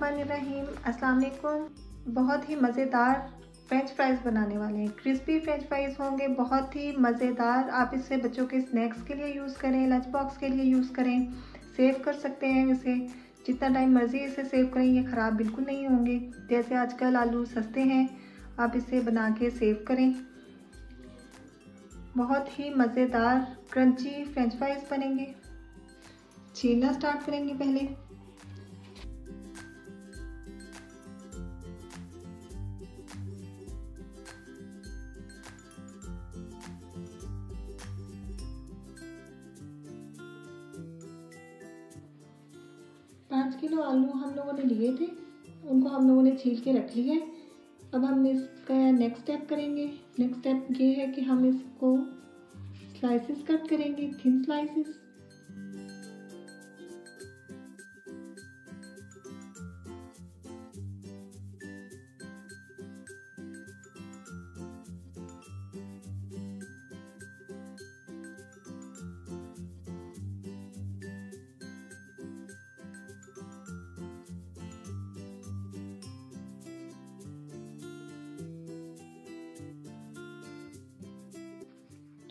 रहीम, अस्सलाम वालेकुम। बहुत ही मज़ेदार फ्रेंच फ्राइज़ बनाने वाले हैं। क्रिस्पी फ्रेंच फ्राइज़ होंगे, बहुत ही मज़ेदार। आप इसे बच्चों के स्नैक्स के लिए यूज़ करें लंच बॉक्स के लिए यूज़ करें। सेव कर सकते हैं इसे। जितना टाइम मर्ज़ी इसे सेव करें, ये ख़राब बिल्कुल नहीं होंगे। जैसे आजकल आलू सस्ते हैं, आप इसे बना के सेव करें। बहुत ही मज़ेदार क्रंची फ्रेंच फ्राइज़ बनेंगे। छीलना स्टार्ट करेंगे पहले। पाँच किलो आलू हम लोगों ने लिए थे, उनको हम लोगों ने छील के रख लिया है। अब हम इसका नेक्स्ट स्टेप करेंगे। नेक्स्ट स्टेप ये है कि हम इसको स्लाइसेस कट करेंगे थिन स्लाइसेस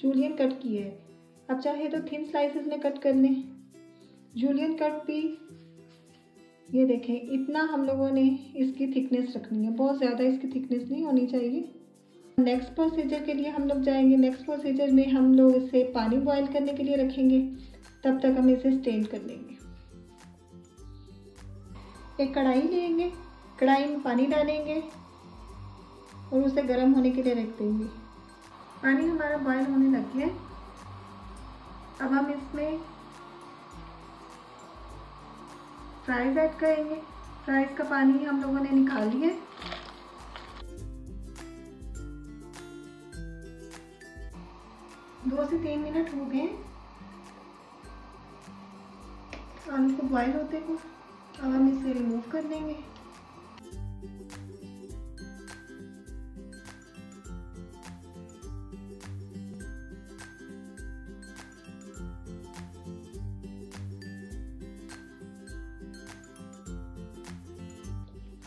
जूलियन कट की है। अब चाहे तो थिन स्लाइसेस में कट कर लें। जूलियन कट भी, ये देखें, इतना हम लोगों ने इसकी थिकनेस रखनी है। बहुत ज़्यादा इसकी थिकनेस नहीं होनी चाहिए। नेक्स्ट प्रोसीजर के लिए हम लोग जाएँगे। नेक्स्ट प्रोसीजर में हम लोग इसे पानी बॉयल करने के लिए रखेंगे। तब तक हम इसे स्टेन कर लेंगे। एक कढ़ाई लेंगे। कढ़ाई में पानी डालेंगे और उसे गर्म होने के लिए रख देंगे। पानी हमारा बॉयल होने लग गया अब हम इसमें फ्राइज ऐड करेंगे। फ्राइज का पानी हम लोगों ने निकाल लिया दो से तीन मिनट हो गए आलू को बॉयल होते को अब हम इसे रिमूव कर लेंगे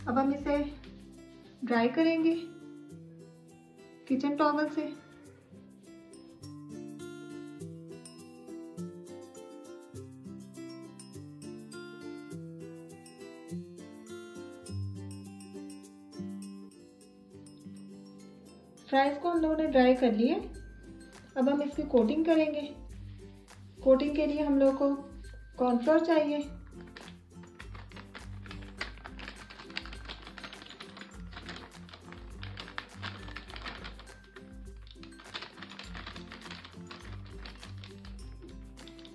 अब हम इसे ड्राई करेंगे किचन टॉवल से। फ्राइज को हम लोगों ने ड्राई कर लिए। अब हम इसकी कोटिंग करेंगे। कोटिंग के लिए हम लोग को कॉर्नफ्लोर चाहिए।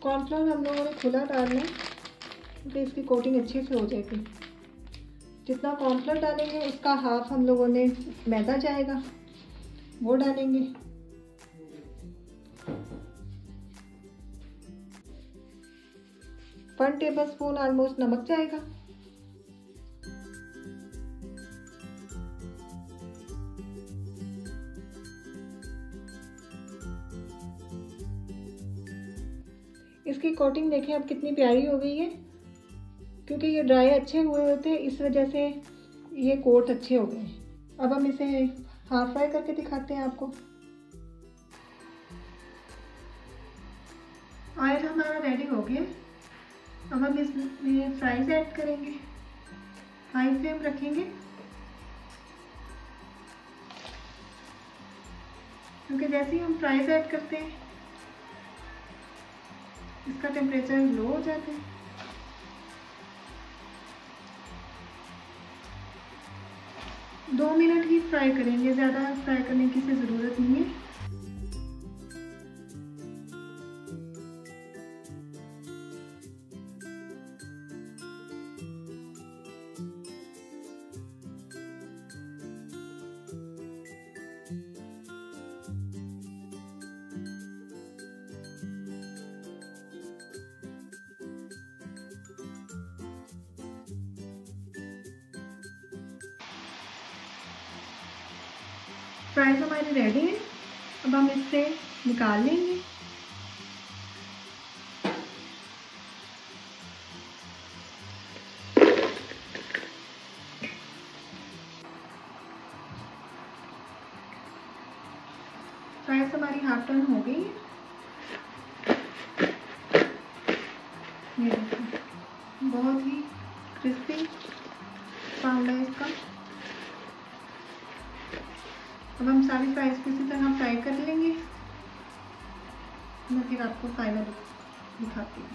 कॉर्नफ्लोर हम लोगों ने खुला डालना है तो इसकी कोटिंग अच्छे से हो जाएगी। जितना कॉर्नफ्लोर डालेंगे उसका हाफ़ हम लोगों ने मैदा जाएगा, वो डालेंगे। वन टेबल स्पून ऑलमोस्ट नमक जाएगा। इसकी कोटिंग देखें, अब कितनी प्यारी हो गई है। क्योंकि ये ड्राई अच्छे हुए होते हैं इस वजह से ये कोट अच्छे हो गए। अब हम इसे हाफ़ फ्राई करके दिखाते हैं आपको। ऑयल हमारा रेडी हो गया। अब हम इसमें फ्राइज ऐड करेंगे। हाई फ्लेम रखेंगे। क्योंकि जैसे ही हम फ्राइज ऐड करते हैं इसका टेम्परेचर लो हो जाता है। दो मिनट ही फ्राई करेंगे, ज़्यादा फ्राई करने की से ज़रूरत नहीं। फ्राइज़ हमारे रेडी हैं। अब हम इससे निकाल लेंगे। फ्राइज़ हमारी हाफ़ टर्न हो गई है। अब हम सारी फ्राइज को इसी तरह फ्राई कर लेंगे। मैं फिर आपको फाइनल दिखाती हूँ।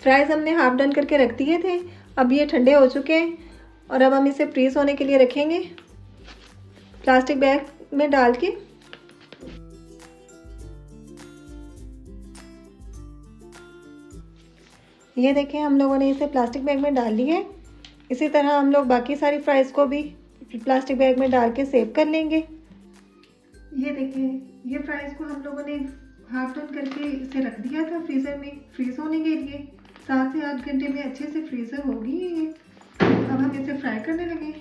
फ्राइज हमने हाफ़ डन करके रख दिए थे। अब ये ठंडे हो चुके हैं और अब हम इसे फ्रीज होने के लिए रखेंगे। प्लास्टिक बैग में डाल के। ये देखें, हम लोगों ने इसे प्लास्टिक बैग में डाल लिया है। इसी तरह हम लोग बाकी सारी फ्राइज़ को भी प्लास्टिक बैग में डाल के सेव कर लेंगे। ये देखिए ये फ्राइज़ को हम लोगों ने हाफ़ डन करके इसे रख दिया था फ्रीज़र में फ्रीज़ होने के लिए। सात से आठ घंटे में अच्छे से फ्रीज़र होगी ये। अब हम इसे फ्राई करने लगे।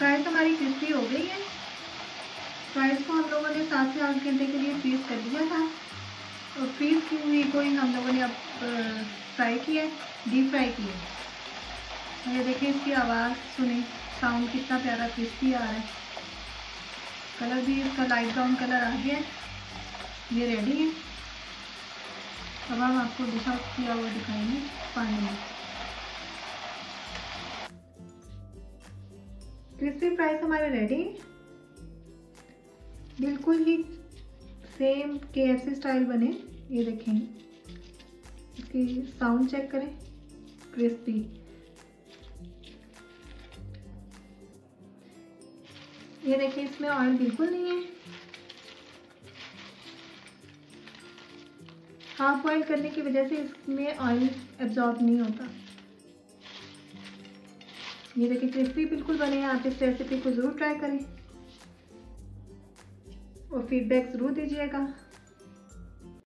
फ्राइज हमारी क्रिस्पी हो गई है। फ्राइज को हम लोगों ने सात से आठ घंटे के लिए फ्रीज कर दिया था। और फ्रीज की हुई को ही हम लोगों ने अब फ्राई किया डीप फ्राई किया ये देखिए इसकी आवाज़, सुनी साउंड कितना प्यारा क्रिस्पी आ रहा है। कलर भी इसका लाइट ब्राउन कलर आ गया है। ये रेडी है। अब हम आपको डिश किया हुआ दिखाएँगे पानी में। क्रिस्पी फ्राइज हमारे रेडी बिल्कुल ही सेम के स्टाइल बने, ये देखें। इसकी साउंड चेक करें क्रिस्पी ये देखिए इसमें ऑयल बिल्कुल नहीं है। हाफ़ बॉइल करने की वजह से इसमें ऑयल एब्जॉर्ब नहीं होता। ये देखिए क्रिस्पी बिल्कुल बने हैं। आप इस रेसिपी को ज़रूर ट्राई करें। और फीडबैक ज़रूर दीजिएगा।